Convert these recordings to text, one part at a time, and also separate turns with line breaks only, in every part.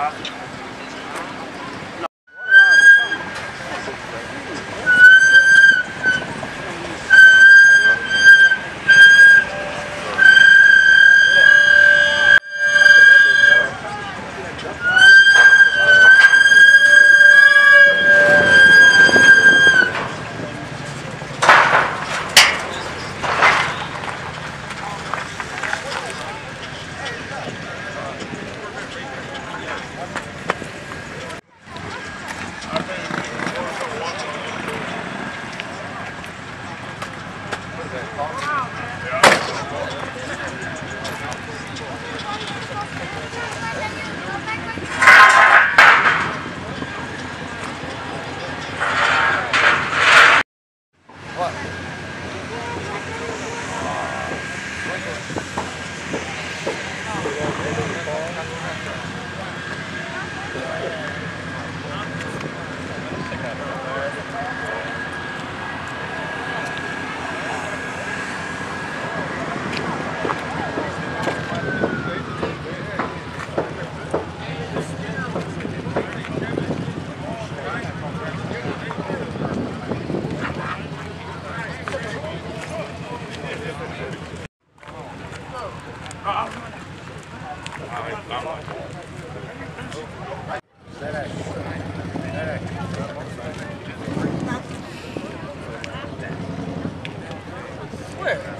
rápido.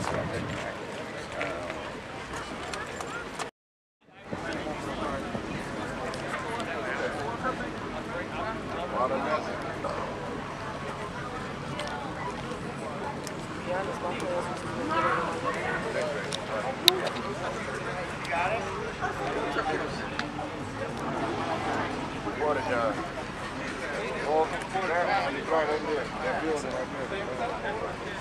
Uh, pasta. Water jar. Oh, there, right in there. That building right there.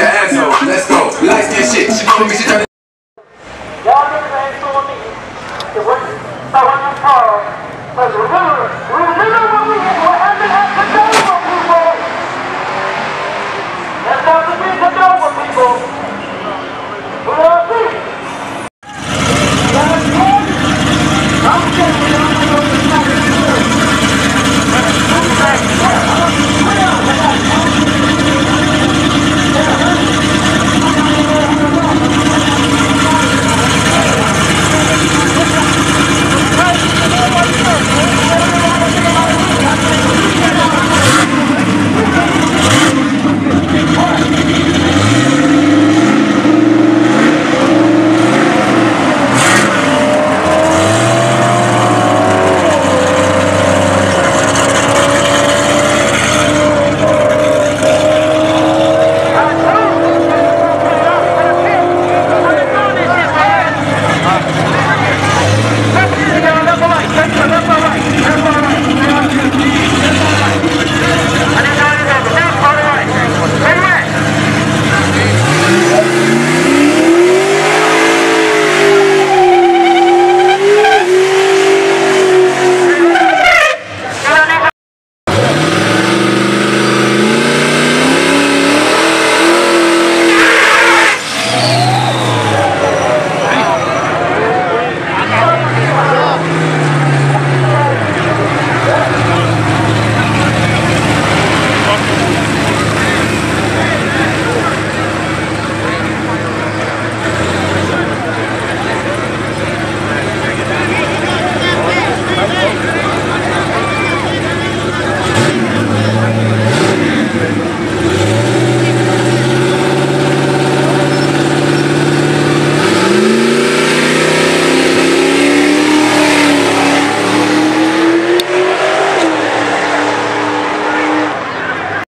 Y'all